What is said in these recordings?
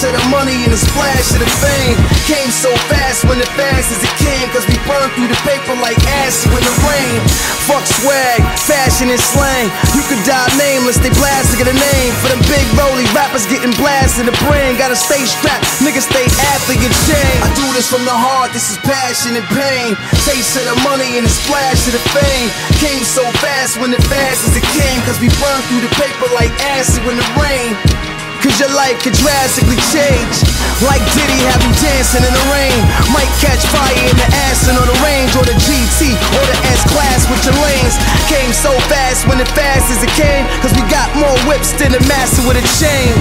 Of the money and the splash of the fame. Came so fast when it fast as it came, cause we burned through the paper like acid in the rain. Fuck swag, fashion and slang. You could die nameless, they blast to get a name. For them big rolly rappers getting blasted in the brain. Gotta stay strapped, niggas stay after and chain. I do this from the heart, this is passion and pain. Taste of the money and the splash of the fame. Came so fast when it fast as it came, cause we burned through the paper like acid in the rain. Cause your life could drastically change. Like Diddy have you dancing in the rain. Might catch fire in the acid on the range, or the GT, or the S class with your lanes. Came so fast when it fast as it came. Cause we got more whips than a master with a chain.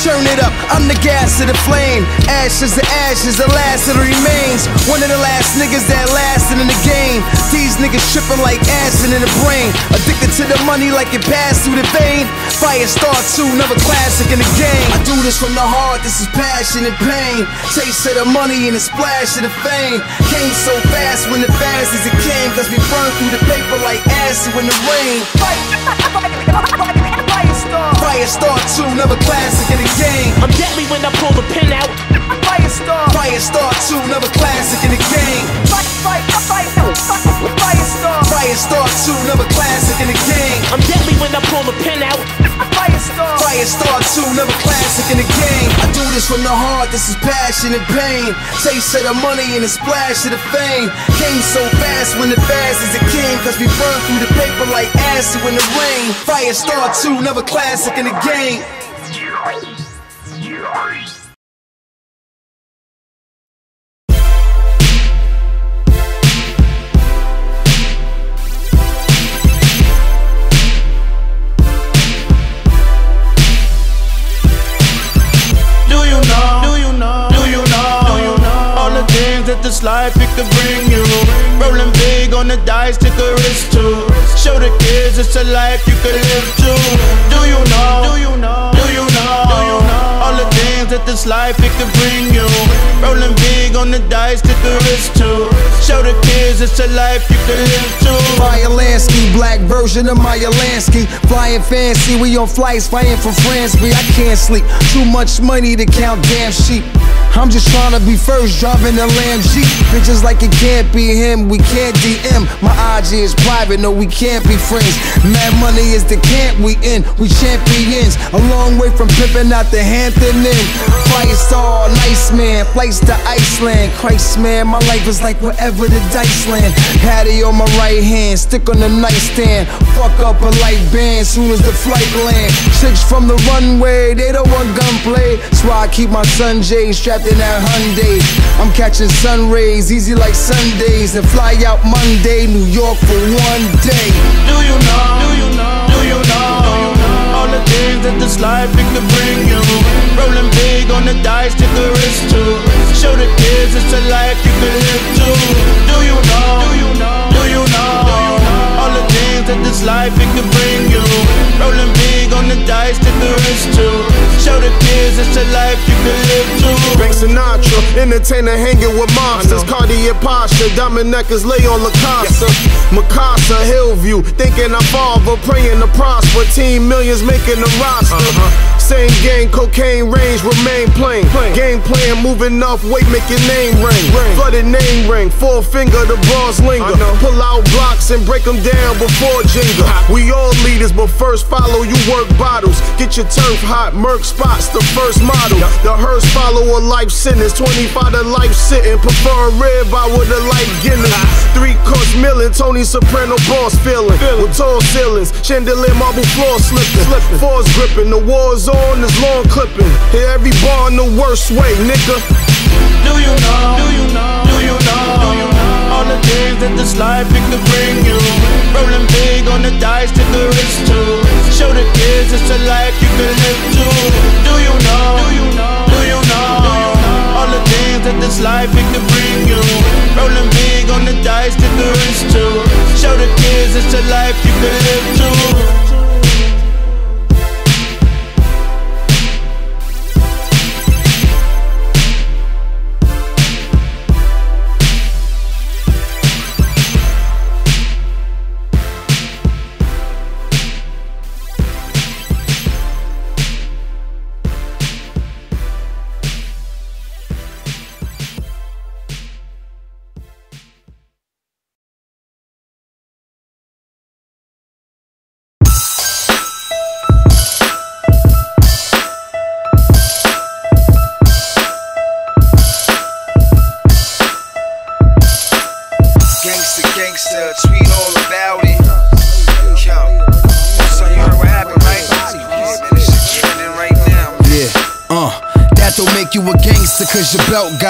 Turn it up, I'm the gas of the flame. Ashes to ashes, the last of the remains. One of the last niggas that lasted in the game. Niggas tripping like acid in the brain. Addicted to the money like it passed through the vein. Firestarr 2, another classic in the game. I do this from the heart, this is passion and pain. Taste of the money and the splash of the fame. Came so fast when it fast as it came. Cause we burned through the paper like acid in the rain. Firestarr. Firestarr 2, another classic in the game. I'm deadly when I pull the pin out. Firestarr. Firestarr 2, another classic in the game. Fight, fight, fight, Firestarr. Firestarr 2, another classic in the game. I'm deadly when I pull the pin out. Firestarr. Firestarr 2, another classic in the game. I do this from the heart, this is passion and pain. Taste of the money and the splash of the fame. Came so fast when it fast as it came, cause we burn through the paper like acid in the rain. Firestarr 2, another classic in the game. Life it could bring you. Rolling big on the dice, take a risk too. Show the kids it's a life you could live too. Do you know? Do you know? Do you know? Do you know? All the things that this life it could bring you. Rolling big on the dice, take a risk too. Show the kids it's a life you could live too. Meyer Lansky, black version of Meyer Lansky. Flying fancy, we on flights, fighting for France. Me, I can't sleep. Too much money to count damn sheep. I'm just trying to be first, driving the Lamb Jeep. Bitches like it can't be him, we can't DM. My IG is private, no, we can't be friends. Mad money is the camp we in, we champions. A long way from pimping out the Hampton Inn. Firestarr, nice man, flights to Iceland. Christ, man, my life is like wherever the dice land. Patty on my right hand, stick on the nightstand. Fuck up a light band soon as the flight land. Chicks from the runway, they don't want gunplay. That's why I keep my son Jay strapped in that Hyundai. I'm catching sun rays, easy like Sundays, and fly out Monday, New York for one day. Do you know? Do you know? Do you know? All the things that this life it could bring you. Rolling big on the dice, take a risk too. Show the kids it's a life you could live too. Do you know? Do you know? Things that this life it could bring you. Rolling big on the dice, take a risk too. Show the kids it's a life you could live too. Frank Sinatra, entertainer hanging with monsters. Cartier posture, diamond necklace lay on La Casa. Mikasa, Hillview, thinking I'm father, praying to prosper. Team millions making the roster. Uh-huh. Same gang, cocaine range, remain plain. Game plan, moving off weight, make your name ring. Flooded name ring, four finger, the bras linger. Pull out blocks and break them down before Jenga. We all leaders, but first follow you work bottles. Get your turf hot, Merc spots, the first model. The hearse follow a life sentence, 25 to life sitting. Prefer a rib eye with a light Guinness. Three course milling, Tony Soprano boss feeling. With tall ceilings, chandelier marble floor slipping. Fours gripping, the war's on, is long clipping. Hit every bar in the worst way, nigga. Do you know? Do you know? Do you know? All the things that this life it could bring you. Rolling big on the dice, take a risk too. Show the kids it's a life you could live too. Do you know? Do you know? Do you know? All the things that this life it could bring you. Rolling big on the dice, take a risk too. Show the kids it's a life you could live too.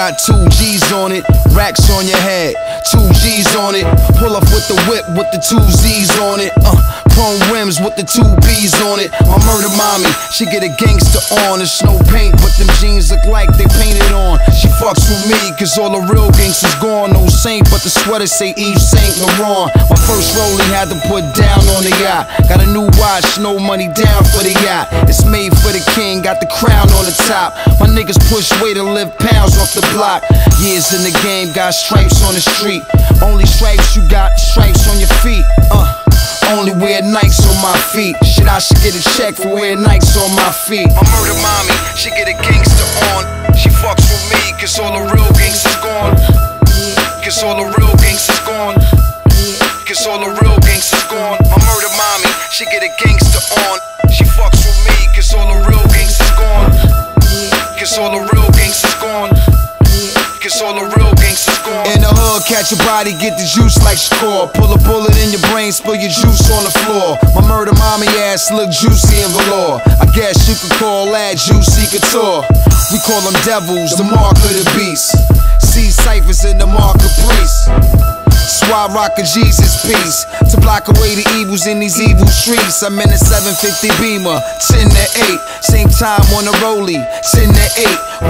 Got two G's on it. Racks on your head, two G's on it. Pull up with the whip with the two Z's on it. Uh, chrome rims with the two B's on it. My murder mommy, she get a gangster on. It's no paint, but them jeans look like they painted on. She fucks with me cause all the real gangsters gone. No saint, but the sweater say Yves Saint Laurent. My first rolling had to put down on the yacht. Got a new watch, no money down for the yacht. It's made for the king, got the crown on the top. My niggas push weight and lift pounds off the block. Years in the game, got stripes on the street. Only stripes you got, stripes on your feet. Nikes on my feet. Shit, I should get a check for wearing Nikes on my feet. My murder mommy, she get a gangster on. She fucks with me, cause all the real gangsters gone. Cause all the real gangsters gone. Cause all the real gangsters gone. My murder mommy, she get a gangster on. She fucks with me, cause all the real gangsters gone. Cause all the real gangsters gone. Cause all the real gone. In the hood, catch a body, get the juice like score. Pull a bullet in your brain, spill your juice on the floor. My murder mommy ass look juicy and velour. I guess you could call that juicy couture. We call them devils, the mark of the beast. See ciphers in the mark I rock a Jesus piece to block away the evils in these evil streets. I'm in a 750 Beamer, 10 to 8. Same time on the rollie, 10 to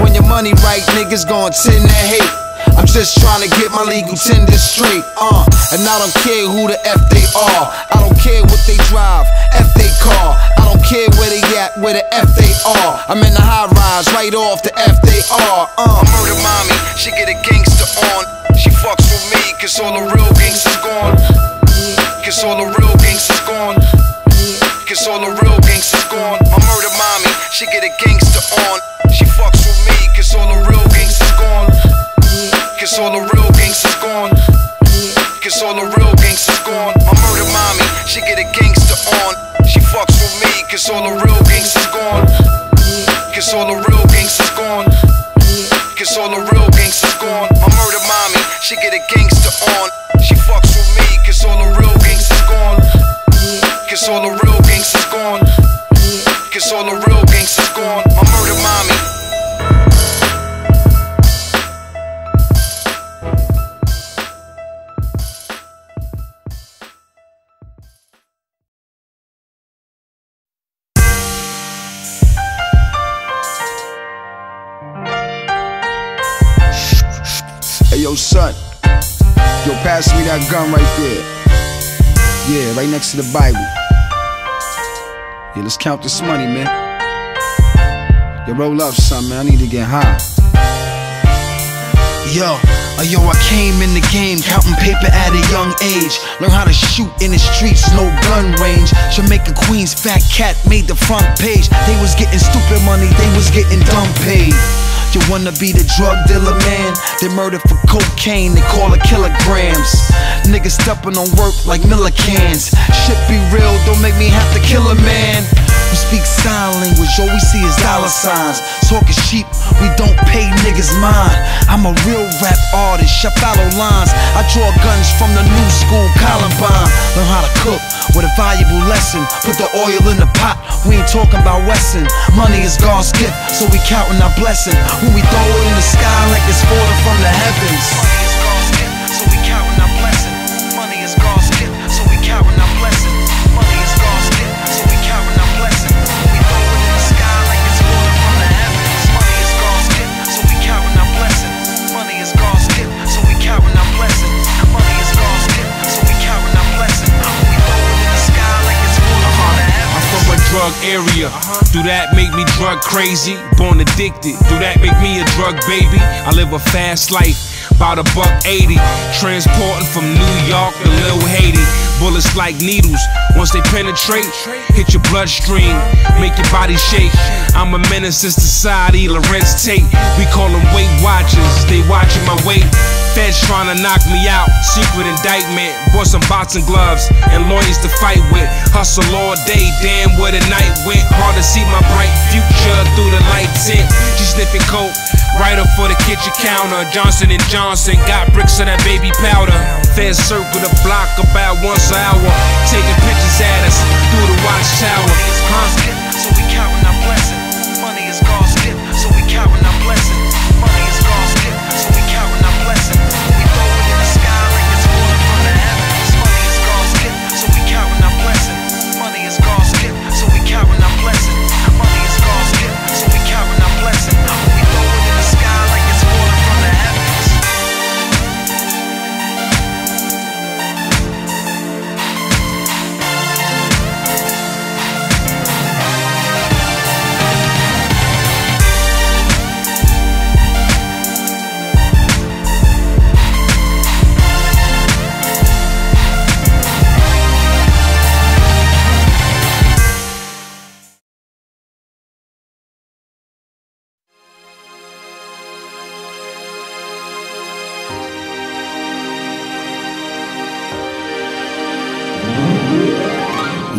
8. When your money right, niggas going 10 to hate. I'm just trying to get my legal tender straight, uh. And I don't care who the F they are. I don't care what they drive, F they car. I don't care where they at, where the F they are. I'm in the high rise, right off the F they are, uh. Murder mommy, she get a gangster on. Fucks with me, cause all the real gangsters gone. Cause all the real gangsters gone. Cause all the real gangsters gone. My murder mommy, she get a gangster on. She fucks with me, cause all the real gangsters gone. Cause all the real gangsters gone. Cause all the real gangsters gone. My murder mommy, she get a gangster on. She fucks with me, cause all the real gangsters gone. Cause all the real gangsters gone. Cause all the real gangsters gone. My murder mommy, she get a gangster on. She fucks with me, cause all the real gangsters gone. Cause all the real gangsters gone. Cause all the real gangsters gone. My murder mommy. Yo, son. Yo, pass me that gun right there. Yeah, right next to the Bible. Yeah, let's count this money, man. Yo, roll up, son, man. I need to get high. Yo, uh, yo, I came in the game counting paper at a young age. Learn how to shoot in the streets, no gun range. Jamaica Queens, fat cat made the front page. They was getting stupid money, they was getting dumb paid. You wanna be the drug dealer, man? They murder for cocaine, they call it kilograms. Niggas stepping on work like millicans. Shit be real, don't make me have to kill a man. We speak sign language, all we see is dollar signs. Talking sheep, we don't pay niggas mind. I'm a real rap artist, I follow lines. I draw guns from the new school Columbine. Learn how to cook with a valuable lesson. Put the oil in the pot, we ain't talking about Wesson. Money is God's gift, so we counting our blessing. When we throw it in the sky like it's falling from the heavens. Drug area. Do that make me drug crazy? Born addicted. Do that make me a drug baby? I live a fast life. About a buck 80. Transporting from New York to Lil Haiti. Bullets like needles. Once they penetrate, hit your bloodstream, make your body shake. I'm a menace to society, Larenz Tate. We call them Weight Watchers. They watching my weight. Feds trying to knock me out. Secret indictment. Bought some boxing gloves and lawyers to fight with. Hustle all day, damn where the night went. Hard to see my bright future through the light tint. She sniffing coke, Writer for the kitchen counter. Johnson and Johnson got bricks of that baby powder. Feds circle the block about once an hour. Taking pictures at us through the watchtower. Huh? So we counting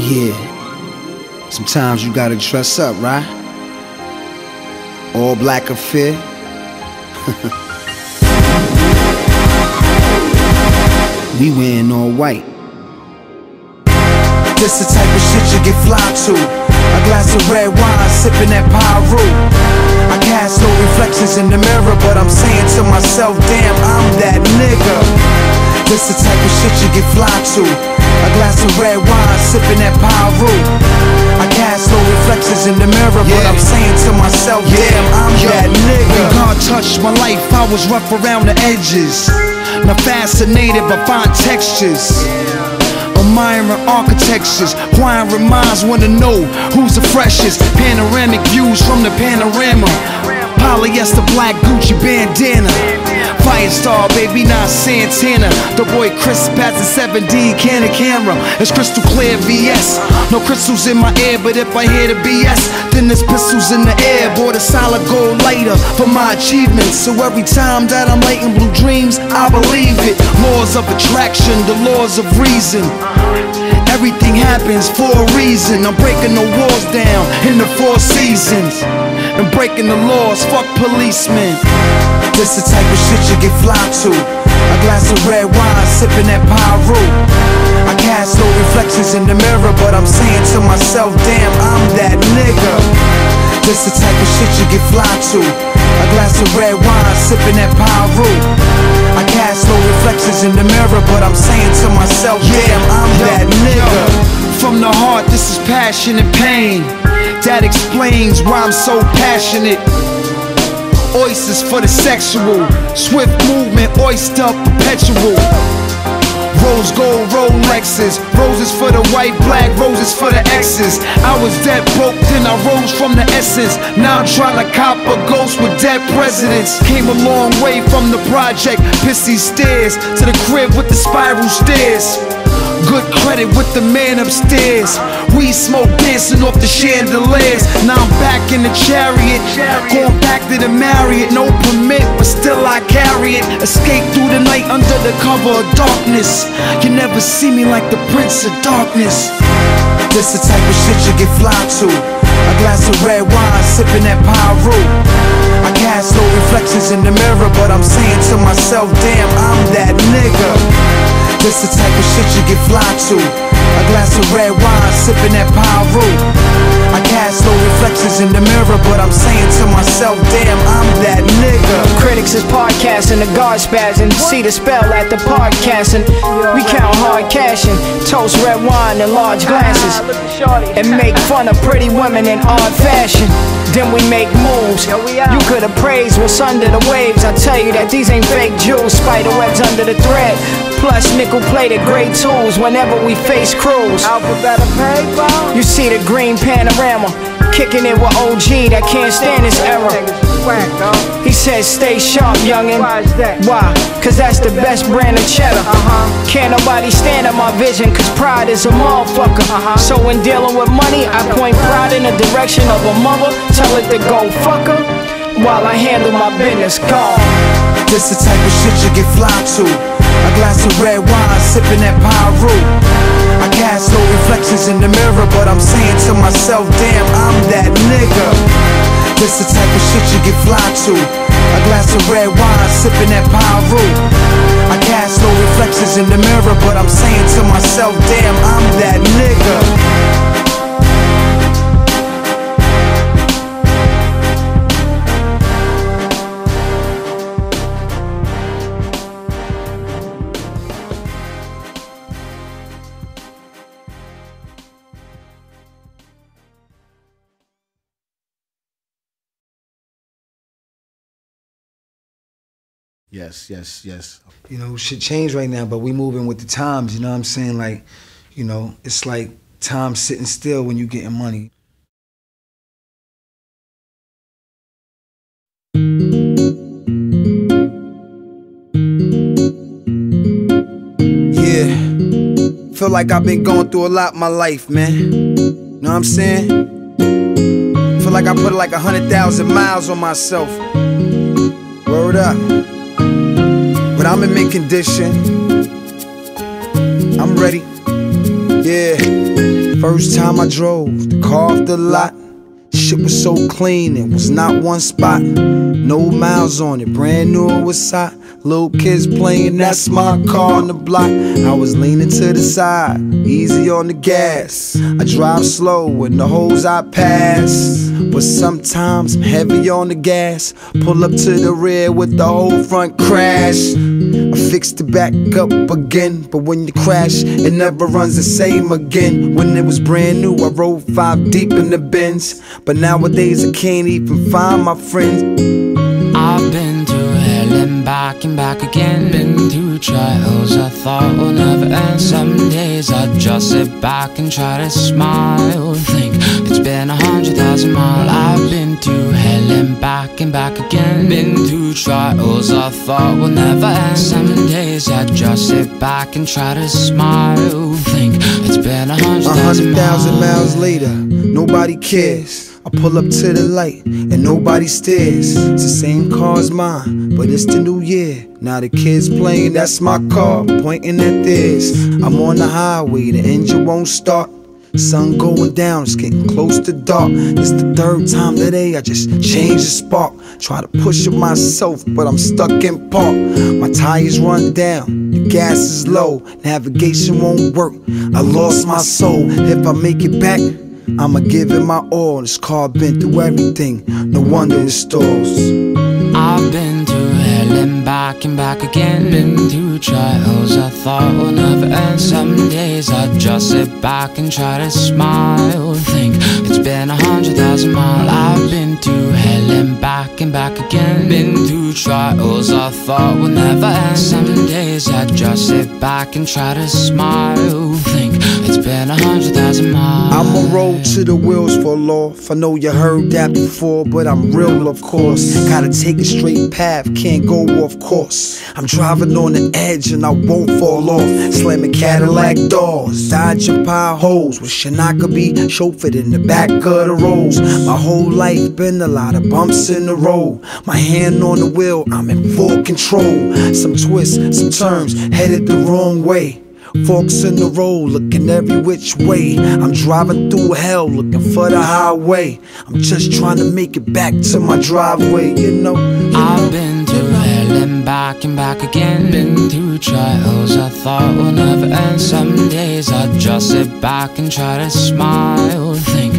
Yeah. Sometimes you gotta dress up, right? All black affair. we wearing all white. This the type of shit you get fly to. A glass of red wine, sipping that Pyru. I cast no reflections in the mirror, but I'm saying to myself, damn, I'm that nigga. This the type of shit you get fly to. A glass of red wine, sipping that Pyru. I cast no reflections in the mirror, but I'm saying to myself, damn, I'm that nigga. When God touched my life, I was rough around the edges. Now fascinated by fine textures. Admiring architectures, acquiring reminds wanna know who's the freshest. Panoramic views from the panorama. Polyester black Gucci bandana. Firestarr, baby, not Santana. The boy Chris passing 7D Canon camera. It's crystal clear VS. No crystals in my ear, but if I hear the BS, then there's pistols in the air. Bought a solid gold lighter for my achievements. So every time that I'm lighting blue dreams, I believe it. Laws of attraction, the laws of reason. Everything happens for a reason. I'm breaking the walls down in the four seasons. And breaking the laws, fuck policemen. This the type of shit you get fly to. A glass of red wine, sipping that Pyru. I cast no reflections in the mirror, but I'm saying to myself, damn, I'm that nigga. This the type of shit you get fly to. A glass of red wine, sipping that Pyru. I cast no reflections in the mirror, but I'm saying to myself, damn, I'm that nigga. From the heart, this is passion and pain. That explains why I'm so passionate. Oysters for the sexual, swift movement, oyster perpetual. Rose gold Rolexes, roses for the white, black, roses for the exes. I was dead broke, then I rose from the essence. Now I'm trying to cop a ghost with dead presidents. Came a long way from the project, pissy stairs to the crib with the spiral stairs. Good credit with the man upstairs. We smoke dancing off the chandeliers. Now I'm back in the chariot. Going back to the Marriott. No permit, but still I carry it. Escape through the night under the cover of darkness. You never see me like the Prince of Darkness. This the type of shit you get fly to. A glass of red wine, sipping that Pyru. I cast no reflections in the mirror, but I'm saying to myself, damn, I'm that nigga. This the type of shit you get fly to. A glass of red wine, sipping that Pyru. I cast no reflections in the mirror, but I'm saying to myself, damn, I'm that nigga. Critics is podcasting, the guard spazzing. See the spell at the podcasting. We count hard cashing, toast red wine in large ah, glasses, and make fun of pretty women in odd fashion. Then we make moves. You could appraise what's under the waves. I tell you that these ain't fake jewels, spider webs under the thread. Plus nickel plated great tools whenever we face crews. You see the green panorama, kicking it with OG that can't stand this error. He says, stay sharp, youngin'. Why is that? Why? Cause that's the best brand of cheddar. Uh-huh. Can't nobody stand up my vision, cause pride is a motherfucker. Uh-huh. So when dealing with money, I point pride in the direction of a mother. Tell it to go fuck her while I handle my business. Gone. This the type of shit you get fly to. A glass of red wine, sipping that Pyru. I cast no reflections in the mirror, but I'm saying to myself, damn, I'm that nigga. This the type of shit you get fly to. A glass of red wine, sipping that Pyru. I cast no reflections in the mirror, but I'm saying to myself, damn, I'm that nigga. Yes, yes, yes. You know, shit changed right now, but we moving with the times, you know what I'm saying? Like, you know, it's like time sitting still when you getting money. Yeah. Feel like I've been going through a lot in my life, man. You know what I'm saying? Feel like I put like a hundred thousand miles on myself. Word up. But I'm in mint condition. I'm ready. Yeah. First time I drove the car off the lot. Shit was so clean, it was not one spot. No miles on it, brand new it was hot. Little kids playing, that's my car on the block. I was leaning to the side, easy on the gas. I drive slow when the holes I pass. But sometimes I'm heavy on the gas. Pull up to the rear with the whole front crash. Fixed it back up again. But when you crash, it never runs the same again. When it was brand new, I rode five deep in the bins. But nowadays, I can't even find my friends. I've been through hell and back and back again. Been through trials I thought will never end. Some days I just sit back and try to smile. Think it's been a hundred thousand miles. I've been through hell and back and back again. Been through trials I thought will never end. Some days I just sit back and try to smile. Think it's been a hundred A thousand hundred thousand miles. miles later, nobody cares. I pull up to the light and nobody stares. It's the same car as mine, but it's the new year. Now the kids playing, that's my car, pointing at this. I'm on the highway, the engine won't start. Sun going down, it's getting close to dark. It's the third time today, I just changed the spark. Try to push it myself, but I'm stuck in park. My tires run down, the gas is low, navigation won't work. I lost my soul. If I make it back, I'ma give it my all. This car been through everything, no wonder it stalls. I've been and back and back again. Been through trials I thought will never end. Some days I just sit back and try to smile. Think it's been a hundred thousand miles. I've been through hell and back and back again. Been through trials I thought will never end. Some days I just sit back and try to smile. Think it's been a hundred thousand miles. I'ma roll to the wheels fall off. I know you heard that before, but I'm real, of course. Gotta take a straight path, can't go off course. I'm driving on the edge and I won't fall off. Slamming Cadillac doors, dodging potholes. Wishing I could be chauffeured in the back of the roads. My whole life been a lot of bumps in the road. My hand on the wheel, I'm in full control. Some twists, some turns, headed the wrong way. Forks in the road, looking every which way. I'm driving through hell, looking for the highway. I'm just trying to make it back to my driveway, you know. I've been through hell and back and back again. Been through trials I thought will never end. Some days I just sit back and try to smile. Think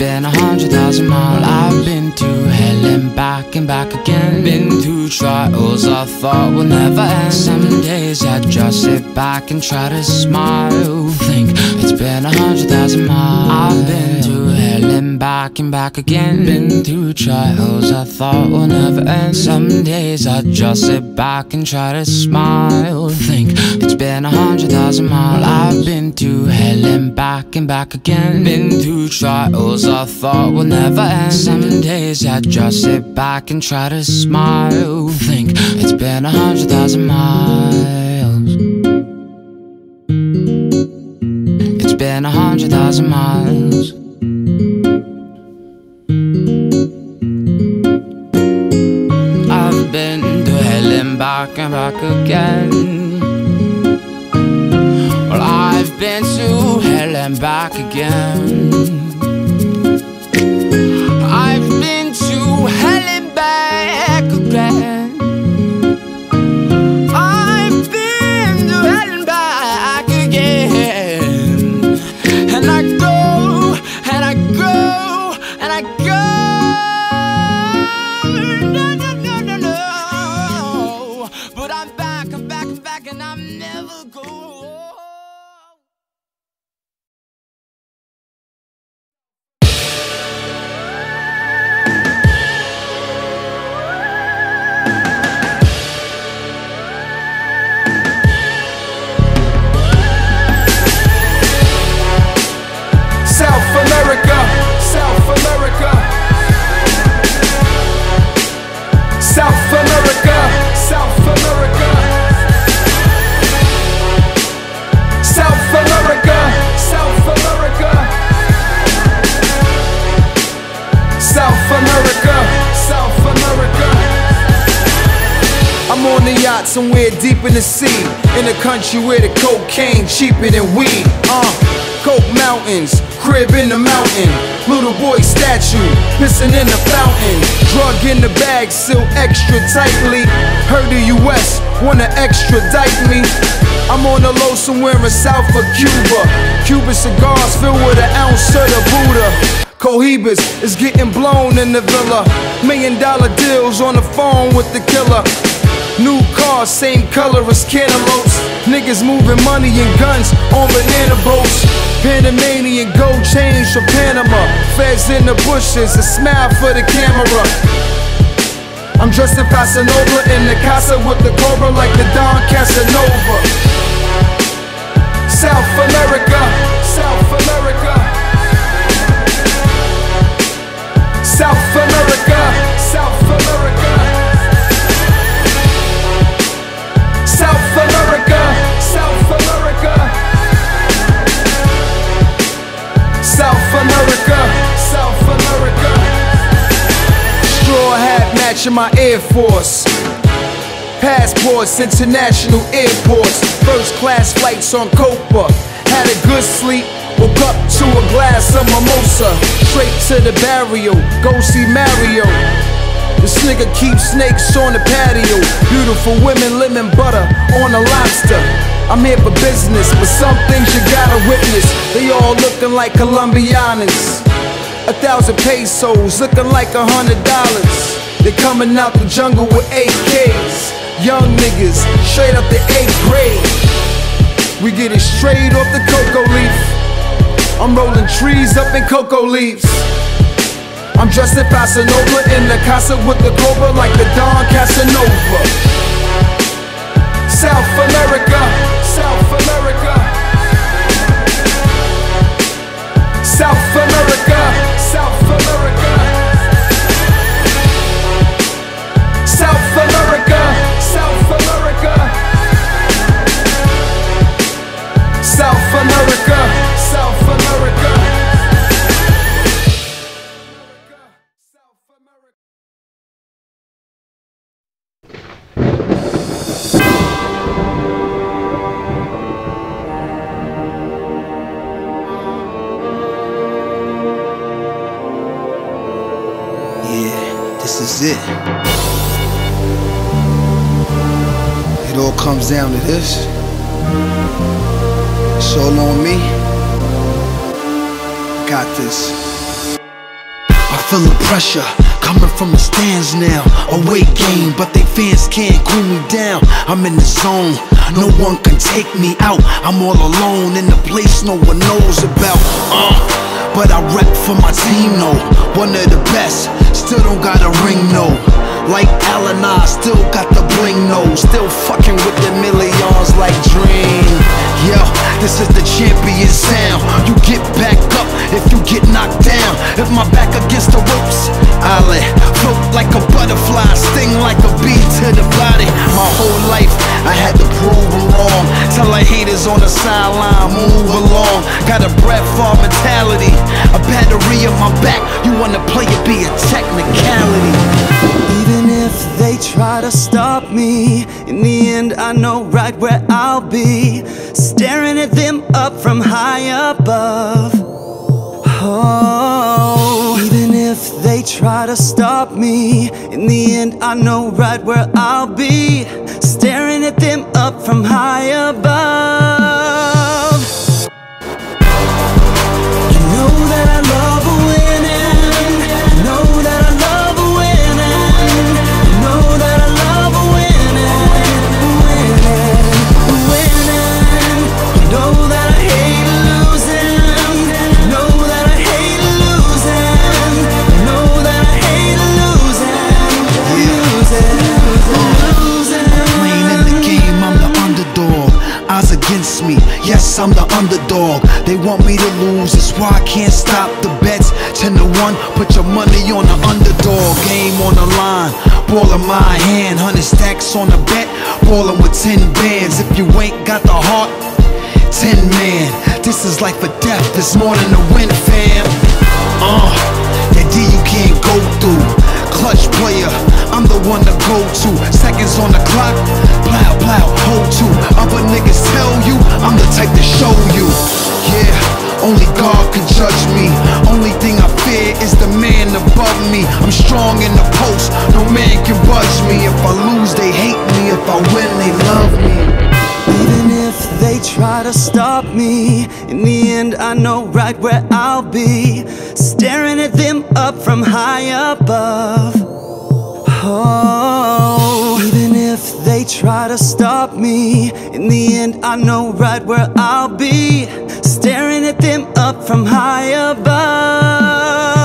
been a hundred thousand miles. I've been through hell and back and back again. Been through trials I thought will never end. Some days I just sit back and try to smile. Think it's been a hundred thousand miles. I've been through and back and back again. Been through trials I thought will never end. Some days I just sit back and try to smile. Think it's been a hundred thousand miles. I've been through hell and back and back again. Been through trials I thought will never end. Some days I just sit back and try to smile. Think it's been a hundred thousand miles. It's been a hundred thousand miles. Again. Well, I've been to hell and back again. I've been to hell and back again. Somewhere deep in the sea, in a country where the cocaine cheaper than weed. Uh, Coke Mountains, crib in the mountain, little boy statue, pissing in the fountain, drug in the bag, sealed extra tightly. Heard the U.S. wanna extradite me. I'm on the low somewhere in south of Cuba. Cuban cigars filled with an ounce of the Buddha. Cohibas is getting blown in the villa. Million dollar deals on the phone with the killer. New cars, same color as cantaloupes. Niggas moving money and guns on banana boats. Panamanian gold chains from Panama. Feds in the bushes, a smile for the camera. I'm dressed in Casanova in the casa with the cobra like the Don Casanova. South America, South America. South America, South America. Matching my Air Force. Passports, international airports. First class flights on Copa. Had a good sleep. Woke up to a glass of mimosa. Straight to the barrio. Go see Mario. This nigga keeps snakes on the patio. Beautiful women, lemon butter on a lobster. I'm here for business, but some things you gotta witness. They all looking like Colombianas. A thousand pesos, looking like a hundred dollars. They coming out the jungle with AKs. Young niggas, straight up the eighth grade. We get it straight off the cocoa leaf. I'm rolling trees up in cocoa leaves. I'm dressed in Casanova in the casa with the cobra like the Don Casanova. South America, South America. South America, South America. It. It all comes down to this. All on me. Got this. I feel the pressure coming from the stands now. A weight game, but they fans can't cool me down. I'm in the zone, no one can take me out. I'm all alone in the place no one knows about. Uh, but I rep for my team, no. One of the best, still don't got a ring, no. Like Allen, I still got the bling, no. Still fucking with the millions like Dream. Yo, this is the champion sound. You get back up if you get knocked down. If my back against the ropes, I let float like a butterfly, sting like a bee to the body. My whole life I had to prove wrong. Tell the haters on the sideline, move along. Got a breath for mentality, a battery on my back. You wanna play it, be a technicality. Try to stop me, in the end I know right where I'll be. Staring at them up from high above. Oh, even if they try to stop me, in the end I know right where I'll be. Staring at them up from high above. I'm the underdog. They want me to lose, that's why I can't stop the bets. 10 to 1, put your money on the underdog. Game on the line, ball in my hand. 100 stacks on the bet, ballin' with 10 bands. If you ain't got the heart, 10 man. This is life or death, it's more than a win, fam. Uh, that D you can't go through. Clutch player, I'm the one to go to. Seconds on the clock, plow, plow, hold to. Other niggas tell you, I'm the type to show you. Yeah, only God can judge me. Only thing I fear is the man above me. I'm strong in the post, no man can budge me. If I lose, they hate me. If I win, they love me. Even they try to stop me, in the end I know right where I'll be. Staring at them up from high above. Oh, even if they try to stop me, in the end I know right where I'll be. Staring at them up from high above.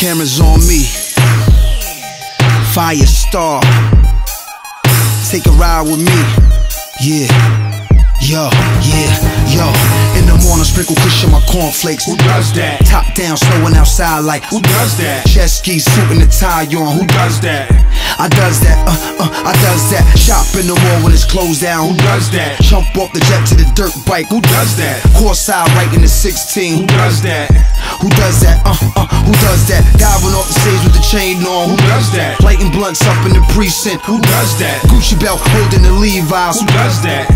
Camera's on me. Firestarr. Take a ride with me. Yeah. Yo, yeah, yo. In the morning, sprinkle cushion my cornflakes. Who does that? Top down, snowing outside like Who does that? Chest skis, suit and a tie on. Who does that? I does that, uh, uh, I does that. Shop in the mall when it's closed down. Who does that? Jump off the jet to the dirt bike. Who does that? Course side right in the 16. Who does that? Who does that? Uh, uh, who does that? Diving off the stage with the chain on. Who does that? Lighting blunts up in the precinct. Who does that? Gucci belt holding the Levi's. Who does that?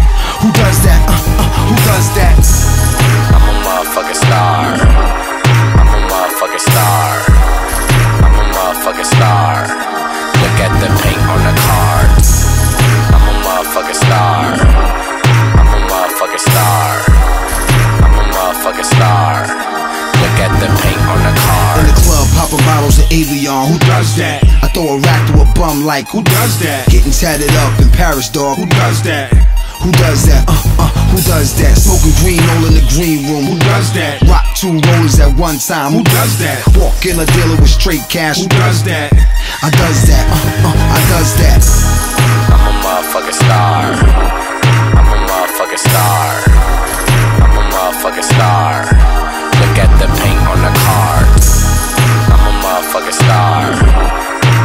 Who does that? Uh, uh, who does that? I'm a motherfucking star. I'm a motherfucking star. I'm a motherfucking star. Look at the paint on the cards. I'm a motherfucking star. I'm a motherfucking star. I'm a motherfucking star. Look at the paint on the car. In the club, popping bottles of Avion. Who does that? I throw a rack to a bum like Who does that? Getting tatted up in Paris, dog. Who does that? Who does that? Uh, uh, who does that? Smoking green all in the green room. Who does that? Rock two rollers at one time. Who does that? Walk in a dealer with straight cash. Who does that? I does that. Uh, uh, I does that. I'm a motherfucking star. I'm a motherfucking star. I'm a motherfucking star. Motherfucking star.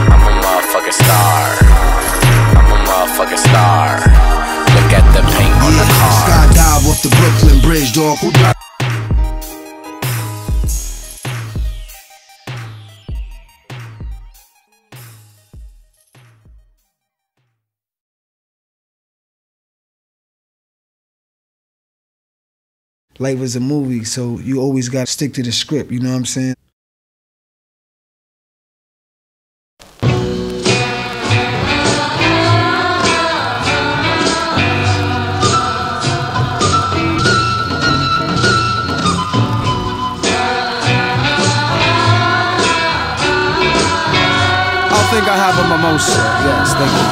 I'm a motherfucking star. I'm a motherfucking star. Look at the paint on the cards. skydive off the Brooklyn Bridge, dog. Who Life is a movie, so you always got to stick to the script, you know what I'm saying? Think I have a mimosa. Yes, thank you.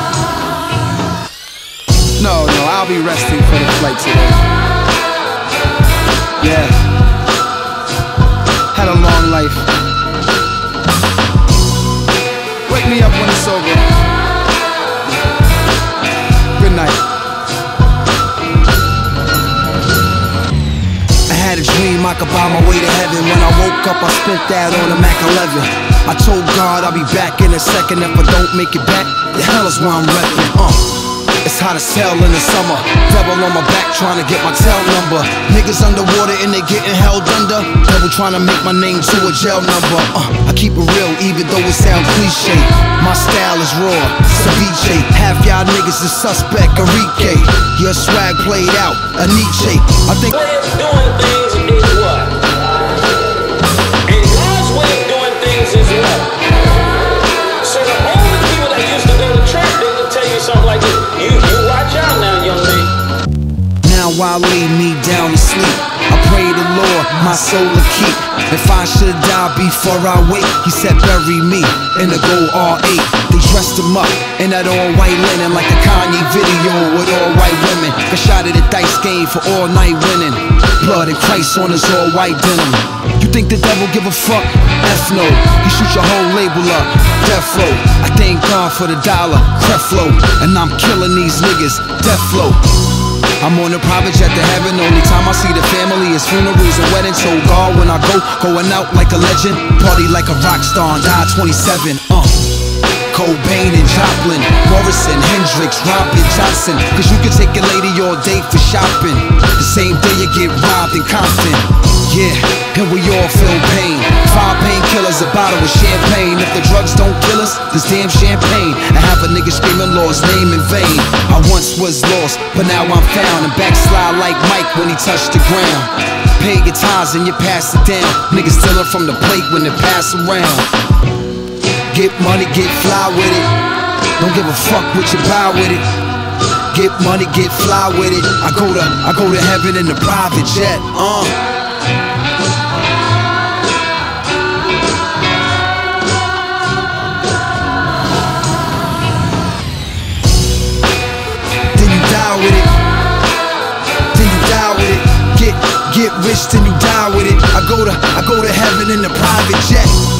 No, no, I'll be resting for the flight today. Yeah. Had a long life. Wake me up when it's over. Good night. I had a dream I could buy my way to heaven. When I woke up, I spent that on a Mac 11. I told God I'll be back in a second. If I don't make it back, the hell is why I'm repping. Uh. It's hot as hell in the summer. Devil on my back trying to get my tail number. Niggas underwater and they getting held under. Devil trying to make my name to a jail number. Uh, I keep it real even though it sound cliche. My style is raw, ceviche. Half y'all niggas is suspect, Enrique. Your swag played out, a Nietzsche. I think. doing things soul. If I should die before I wake, he said bury me in the gold R8. They dressed him up in that all white linen like a Kanye video with all white women. Got shot at a dice game for all night winning. Blood and Christ on his all white denim. You think the devil give a fuck? F no. He shoot your whole label up. Death row. I thank God for the dollar. Creflo. And I'm killing these niggas. Death flow. I'm on a private jet to heaven. Only time I see the family is funerals and weddings. So God, when I go, going out like a legend. Party like a rock star and die 27. Uh. Cobain and Joplin, Morrison, Hendrix, Robert Johnson. Cause you can take a lady all day for shopping. The same day you get robbed in Compton. Yeah, and we all feel pain. Five painkillers, a bottle of champagne. If the drugs don't kill us, this damn champagne. I have a nigga screaming Lord's name in vain. I once was lost, but now I'm found. And backslide like Mike when he touched the ground. Pay your tithes and you pass it down. Niggas stealing from the plate when they pass around. Get money, get fly with it. Don't give a fuck what you buy with it. Get money, get fly with it. I go to I go to heaven in the private jet. Uh. Then you die with it. Then you die with it. Get get rich, then you die with it. I go to I go to heaven in the private jet.